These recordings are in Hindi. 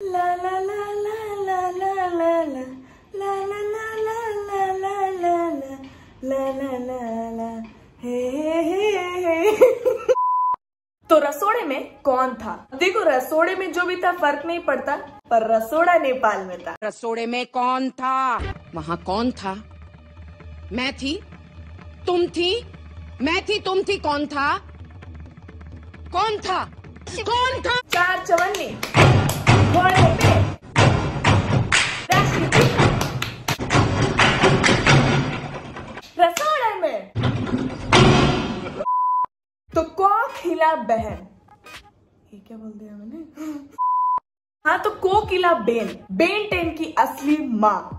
La la la la la la la la la la la la la la la la la la la la हे हे हे तो रसोड़े में कौन था देखो रसोड़े में जो भी था फ़र्क नहीं पड़ता पर रसोड़ा नेपाल में था रसोड़े में कौन था वहाँ कौन था मैं थी तुम थी मैं थी तुम थी कौन था कौन था कौन था चार चवन्नी तो को बहन? क्या बोल दिया मैंने? हाँ तो को किला बेन। बेन टेन की असली माँ।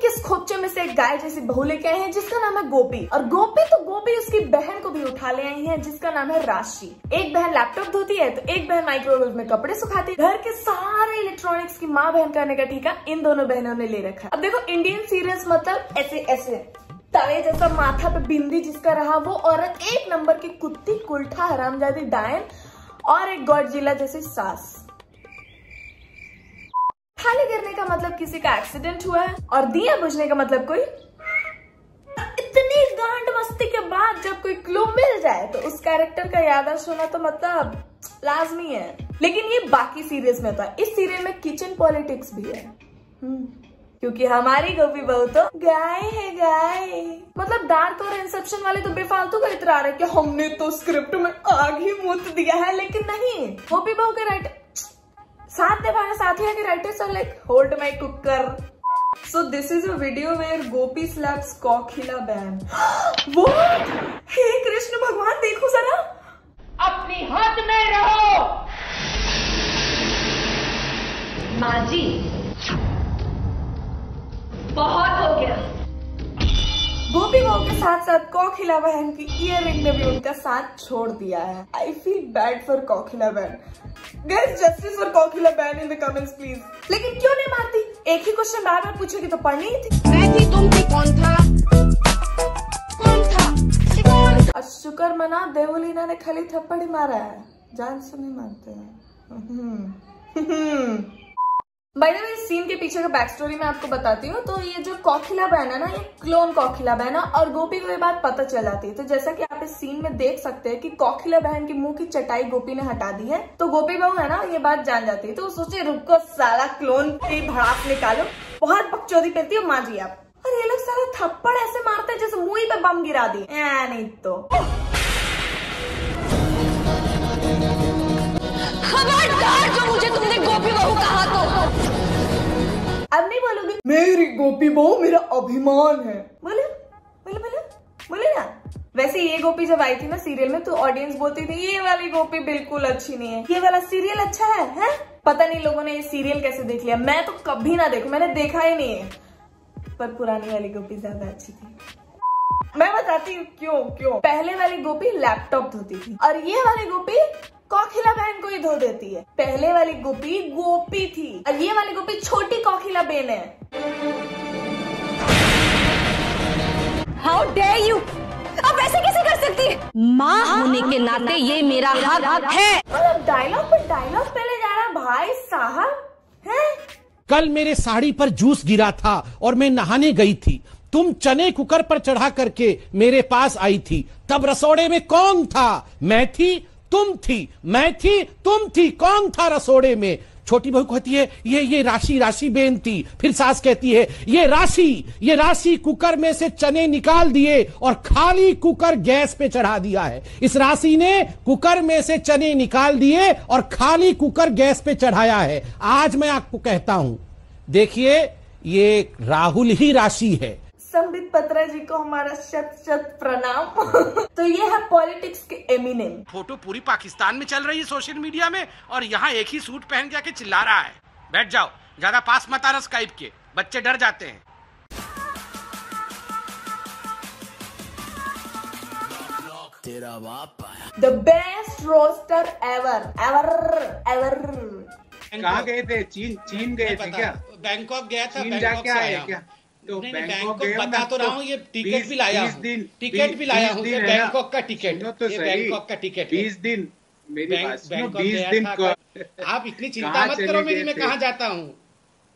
किस खोपचे में से एक गाय जैसी बहू लेके आए हैं, जिसका नाम है गोपी। और गोपी तो गोपी उसकी बहन को भी उठा ले आई है, जिसका नाम है राशि। एक बहन लैपटॉप धोती है तो एक बहन माइक्रोवेव में कपड़े सुखाती है। घर के सारे इलेक्ट्रॉनिक्स की माँ बहन करने का ठीका इन दोनों बहनों ने ले रखा। है अब देखो इंडियन सीरियल्स मतलब ऐसे ऐसे। तवे जैसा माथा पे बिंदी जिसका रहा, वो औरत एक नंबर की कुत्ती, कुल्ठा, हरामजादी, डायन और एक गॉडजिला जैसी सास। थाली गिरने का मतलब किसी का एक्सीडेंट हुआ है? और दिया बुझने का मतलब कोई? इतनी गांड मस्ती के बाद जब कोई क्लू मिल जाए तो उस कैरेक्टर का याददाश्त होना तो मतलब लाजमी है। लेकिन ये बाकी सीरियल्स में था। इस सीरियल में किचन पॉलिटिक्स भी है। हम्म, क्योंकि हमारी गोपी बहू तो गाय है गाय। मतलब डार्क और इंसेप्शन वाले तो बेफालतू का इतरा रहे कि हमने तो स्क्रिप्ट में आग ही मुत दिया है लेकिन नहीं। गोपी बहू के राइटर साथ निभाने साथिया के writers are like hold my cooker So this is a video where Gopi slaps Kokila ban. What? हे कृष्ण भगवान देखो जरा अपनी हद में रहो। माँ जी बहुत हो गया। गोपी बहू के साथ साथ कोकिला बहन की ईयर रिंग ने भी उनका साथ छोड़ दिया है। I feel bad for Kokila बहन guys justice for Kokila ben in the comments please लेकिन क्यों नहीं मानती एक ही क्वेश्चन बार बार पूछेगी तो पढ़नी ही थी। मैं थी तुम थी कौन था? कौन था? कौन और शुक्र मना देवलीना ने खाली थप्पड़ ही मारा है। जान से नहीं मानते हैं। बाय द इस सीन के पीछे का बैक स्टोरी मैं आपको बताती हूँ। तो ये जो कौखिला बहन है ना, ये क्लोन कौखिला बहन है और गोपी को ये बात पता चल है। तो जैसा कि आप इस सीन में देख सकते हैं कि कौखिला बहन के मुँह की चटाई गोपी ने हटा दी है। तो गोपी बहू है ना, ये बात जान जाती है। तो सोचे, रुको साला क्लोन की भड़ास निकालो। बहुत बकचोदी करती है माँ जी आप। और ये लोग सारा थप्पड़ ऐसे मारते हैं जैसे मुँह पे बम गिरा दी। नहीं तो। मुझे तुमने गोपी बहू कहा मेरी गोपी बहू मेरा अभिमान है। बोले बोले बोले बोले ना। वैसे ये गोपी जब आई थी ना सीरियल में तो ऑडियंस बोलती थी ये वाली गोपी बिल्कुल अच्छी नहीं है। ये वाला सीरियल अच्छा है, है? पता नहीं लोगों ने ये सीरियल कैसे देख लिया। मैं तो कभी ना देखू मैंने देखा ही नहीं है। पर पुरानी वाली गोपी ज़्यादा अच्छी थी। मैं बताती हूँ क्यों क्यों। पहले वाली गोपी लैपटॉप धोती थी और ये वाली गोपी कौखिला बहन को ही धो देती है। पहले वाली गोपी गोपी थी और ये वाली गोपी छोटी कौखिला बहन है। हाउ डे यू अब ऐसे कैसे कर सकती है? माँ होने के नाते ये मेरा हक है। मतलब डायलॉग पर डायलॉग पहले जा रहा भाई साहब है? कल मेरे साड़ी पर जूस गिरा था और मैं नहाने गई थी। तुम चने कुकर पर चढ़ा करके मेरे पास आई थी। तब रसोड़े में कौन था? मैं थी तुम थी, मैं थी, तुम थी, कौन था रसोड़े में? छोटी बहू कहती है, ये ये राशि राशि बेन थी। फिर सास कहती है, ये राशि ये राशि कुकर में से चने निकाल दिए और खाली कुकर गैस पे चढ़ा दिया है। इस राशि ने कुकर में से चने निकाल दिए और खाली कुकर गैस पे चढ़ाया है। आज मैं आपको कहता हूँ, देखिए, ये राहुल ही राशि है। संबित पत्रा जी को हमारा शत शत प्रणाम। तो ये है पॉलिटिक्स के एमिनेम फ़ोटो पूरी पाकिस्तान में चल रही है सोशल मीडिया में और यहाँ एक ही सूट पहन के आके चिल्ला रहा है। बैठ जाओ ज़्यादा पास मत आना स्काइप के। बच्चे डर जाते हैं। The best roaster ever ever ever कहाँ गए थे? चीन चीन गए थे क्या? बैंकॉक गया था चीन जाके से आए आया। क्या? तो बता तो, तो रहा हूँ ये टिकट भी लाया दिन टिकट भी लाया हूँ बैंकॉक का टिकट बैंकॉक तो का टिकट बीस दिन बीस दिन आप इतनी चिंता मत करो मेरी मैं कहा जाता हूँ?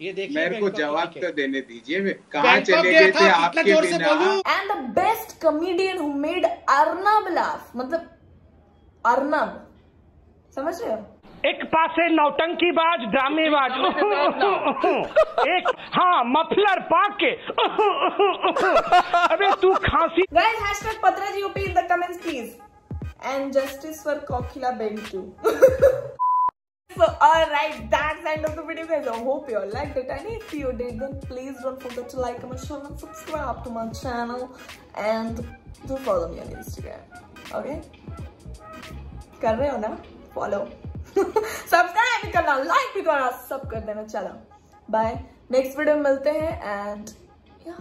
ये देखिए मेरे को जवाब तो देने दीजिए कहाँ चले गए थे आपके and the best comedian who made Arnab laugh मतलब अर्नब समझ रहे हो? एक पासे नौटंकीबाज ड्रामेबाज एक हाँ मफलर पाके अबे तू खांसी Guys, hashtag Patraji OP in the comments, please. And justice for Kokila Bentu. so, alright, that's the end of the video, guys. I hope you all liked it. And if you did, then please don't forget to like, comment, share, and subscribe to my channel. And do follow me on Instagram. Okay? कर रहे हो ना फॉलो सब्सक्राइब भी करना लाइक भी करना, सब कर देना। चलो बाय नेक्स्ट वीडियो में मिलते हैं एंड या